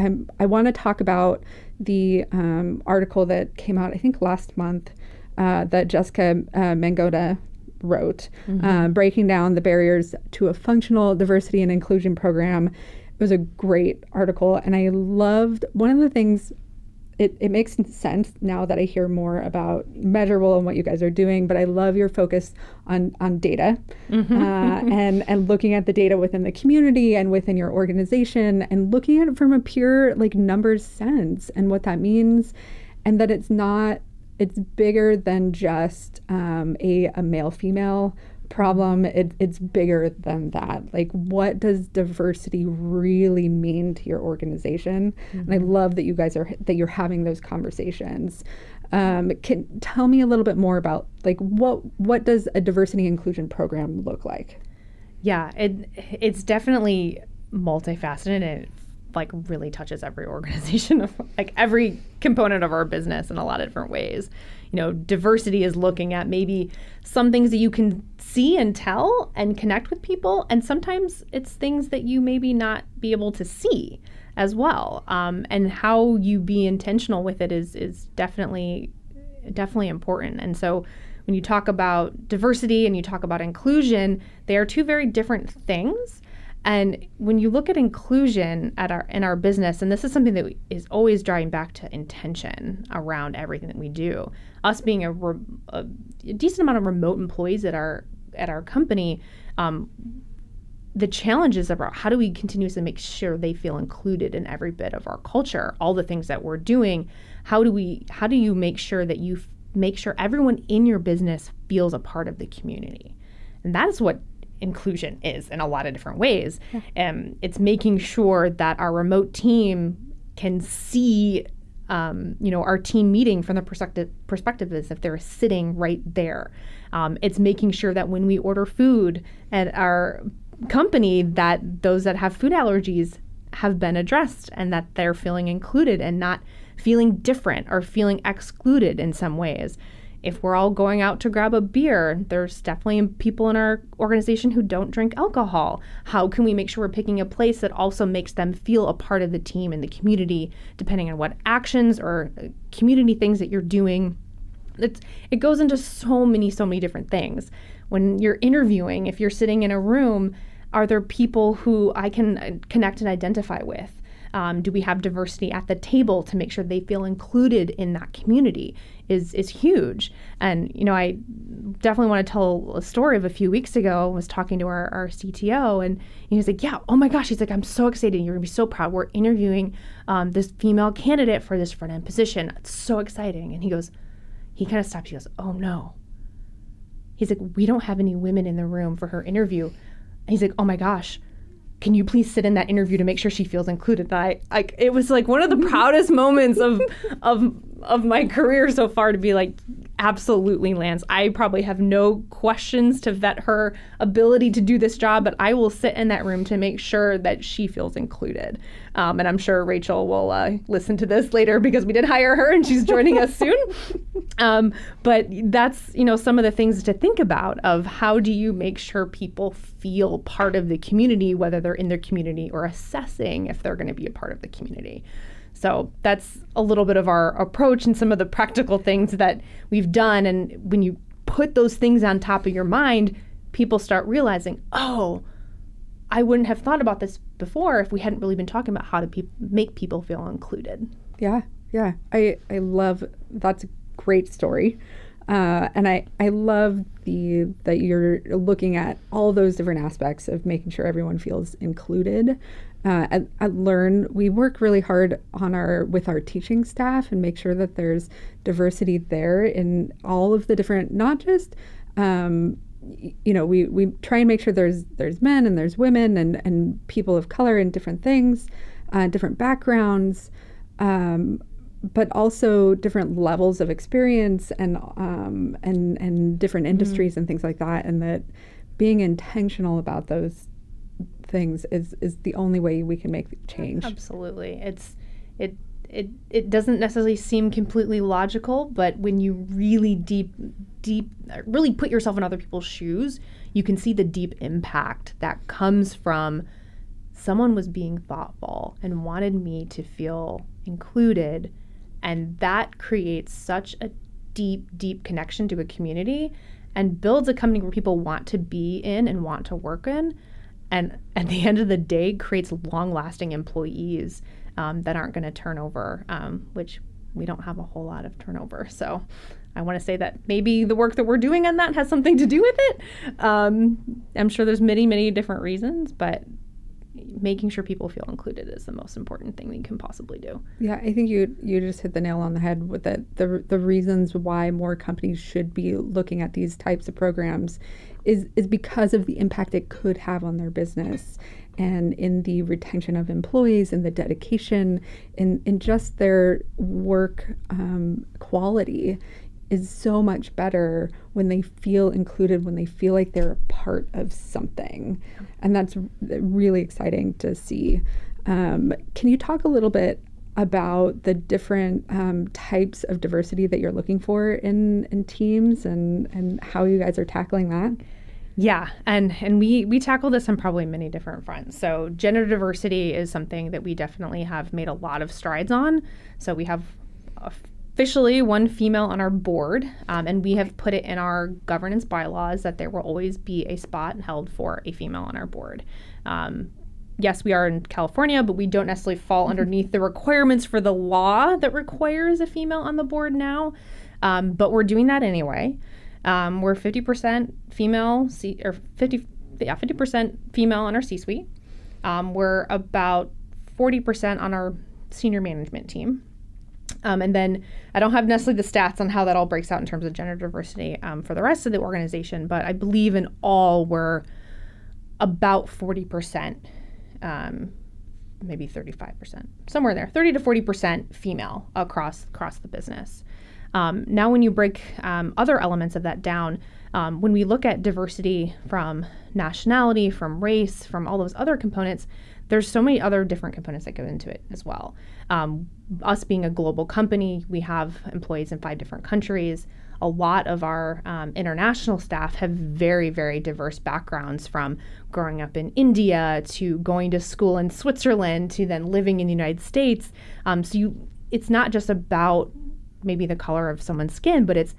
I'm, i want to talk about the um, article that came out, I think, last month uh, that Jessica uh, Mangota wrote, mm-hmm. uh, breaking down the barriers to a functional diversity and inclusion program. It was a great article, and I loved one of the things it, it makes sense now that I hear more about Measurabl and what you guys are doing. But I love your focus on on data mm-hmm. uh, and and looking at the data within the community and within your organization and looking at it from a pure like numbers sense and what that means, and that it's not it's bigger than just um, a a male female problem it, it's bigger than that like what does diversity really mean to your organization mm-hmm. and i mm-hmm. love that you guys are that you're having those conversations um, can tell me a little bit more about like what what does a diversity inclusion program look like yeah it it's definitely multifaceted and it like really touches every organization of like every component of our business in a lot of different ways you know, diversity is looking at maybe some things that you can see and tell and connect with people. And sometimes it's things that you maybe not be able to see as well. Um, and how you be intentional with it is, is definitely, definitely important. And so when you talk about diversity and you talk about inclusion, they are two very different things. And when you look at inclusion at our in our business, and this is something that is always driving back to intention around everything that we do. Us being a, re, a decent amount of remote employees at our at our company, um, the challenges about how do we continuously make sure they feel included in every bit of our culture, all the things that we're doing. How do we? How do you make sure that you f- make sure everyone in your business feels a part of the community? And that is what inclusion is in a lot of different ways. Yeah. Um, it's making sure that our remote team can see, um, you know, our team meeting from the perspective perspective as if they're sitting right there. Um, it's making sure that when we order food at our company, that those that have food allergies have been addressed and that they're feeling included and not feeling different or feeling excluded in some ways if we're all going out to grab a beer, there's definitely people in our organization who don't drink alcohol. How can we make sure we're picking a place that also makes them feel a part of the team and the community, depending on what actions or uh, community things that you're doing? It's, it goes into so many, so many different things. When you're interviewing, if you're sitting in a room, are there people who I can uh, connect and identify with? Um, do we have diversity at the table to make sure they feel included in that community? Is is huge. And you know, I definitely want to tell a story of a few weeks ago. I was talking to our, our CTO, and he was like, "Yeah, oh my gosh!" He's like, "I'm so excited. You're gonna be so proud. We're interviewing um, this female candidate for this front end position. It's so exciting." And he goes, he kind of stops. He goes, "Oh no." He's like, "We don't have any women in the room for her interview." He's like, "Oh my gosh." Can you please sit in that interview to make sure she feels included? I like it was like one of the proudest moments of of of my career so far to be like absolutely Lance. I probably have no questions to vet her ability to do this job, but I will sit in that room to make sure that she feels included. Um, and I'm sure Rachel will uh, listen to this later because we did hire her and she's joining us soon. Um, but that's you know some of the things to think about of how do you make sure people feel part of the community, whether they're in their community or assessing if they're going to be a part of the community. So that's a little bit of our approach and some of the practical things that we've done. And when you put those things on top of your mind, people start realizing, oh, I wouldn't have thought about this before if we hadn't really been talking about how to pe- make people feel included. Yeah, yeah. I, I love that's great story. Uh, and I, I love the that you're looking at all those different aspects of making sure everyone feels included uh, at, at Learn, we work really hard on our with our teaching staff and make sure that there's diversity there in all of the different, not just. Um, you know, we, we try and make sure there's there's men and there's women and, and people of color and different things, uh, different backgrounds, um, but also different levels of experience and um, and and different mm-hmm. industries mm-hmm. and things like that, and that being intentional about those things is is the only way we can make change. Absolutely. It's it it it doesn't necessarily seem completely logical, but when you really deep deep really put yourself in other people's shoes, you can see the deep impact that comes from someone was being thoughtful and wanted me to feel included. And that creates such a deep, deep connection to a community and builds a company where people want to be in and want to work in. And at the end of the day, creates long lasting employees um, that aren't going to turn over, um, which we don't have a whole lot of turnover. So I want to say that maybe the work that we're doing on that has something to do with it. Um, I'm sure there's many, many different reasons, but making sure people feel included is the most important thing we can possibly do. Yeah, I think you you just hit the nail on the head with the the, the reasons why more companies should be looking at these types of programs is is because of the impact it could have on their business and in the retention of employees and the dedication and in just their work um, quality is so much better when they feel included, when they feel like they're a part of something. And that's really exciting to see. Um, can you talk a little bit about the different um, types of diversity that you're looking for in, in teams and, and how you guys are tackling that? Yeah, and and we we tackle this on probably many different fronts. So gender diversity is something that we definitely have made a lot of strides on. So we have officially one female on our board, um, and we have put it in our governance bylaws that there will always be a spot held for a female on our board. Um, yes, we are in California, but we don't necessarily fall mm-hmm. underneath the requirements for the law that requires a female on the board now. Um, but we're doing that anyway. Um, we're 50% female, C- or 50, yeah, 50% female on our C-suite. Um, we're about 40% on our senior management team. Um, and then I don't have necessarily the stats on how that all breaks out in terms of gender diversity um, for the rest of the organization, but I believe in all we're about 40%, um, maybe 35%, somewhere there, 30 to 40% female across across the business. Um, now, when you break um, other elements of that down, um, when we look at diversity from nationality, from race, from all those other components, there's so many other different components that go into it as well. Um, us being a global company, we have employees in five different countries. A lot of our um, international staff have very, very diverse backgrounds from growing up in India to going to school in Switzerland to then living in the United States. Um, so you, it's not just about maybe the color of someone's skin, but it's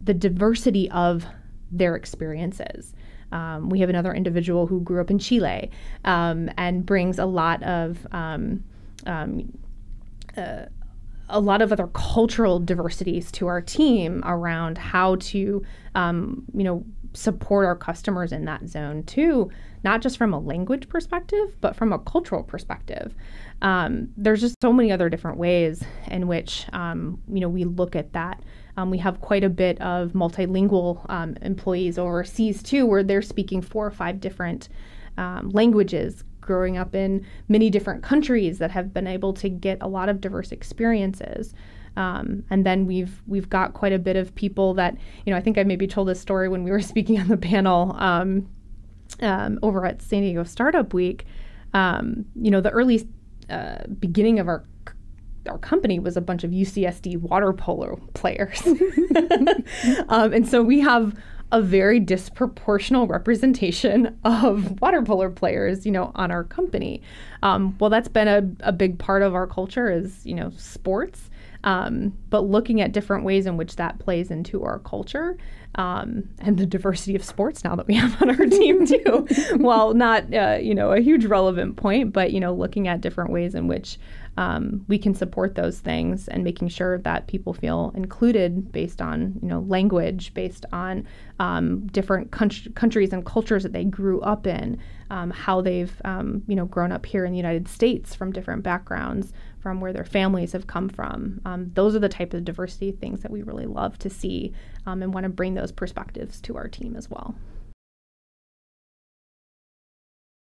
the diversity of their experiences. Um, we have another individual who grew up in Chile um, and brings a lot of um, um, uh, a lot of other cultural diversities to our team around how to, um, you know, support our customers in that zone too, not just from a language perspective, but from a cultural perspective. Um, there's just so many other different ways in which, um, you know, we look at that. Um, we have quite a bit of multilingual um, employees overseas too, where they're speaking four or five different um, languages, growing up in many different countries that have been able to get a lot of diverse experiences. Um, and then we've we've got quite a bit of people that you know I think I maybe told this story when we were speaking on the panel um, um, over at San Diego Startup Week. Um, you know the early uh, beginning of our our company was a bunch of UCSD water polo players. um, and so we have a very disproportional representation of water polo players, you know, on our company. Um, well, that's been a, a big part of our culture is, you know, sports. Um, but looking at different ways in which that plays into our culture um, and the diversity of sports now that we have on our team too. While not, uh, you know, a huge relevant point, but you know, looking at different ways in which um, we can support those things and making sure that people feel included based on you know language, based on um, different countries and cultures that they grew up in, um, how they've um, you know grown up here in the United States from different backgrounds, from where their families have come from. Um, those are the type of diversity things that we really love to see um, and want to bring those perspectives to our team as well.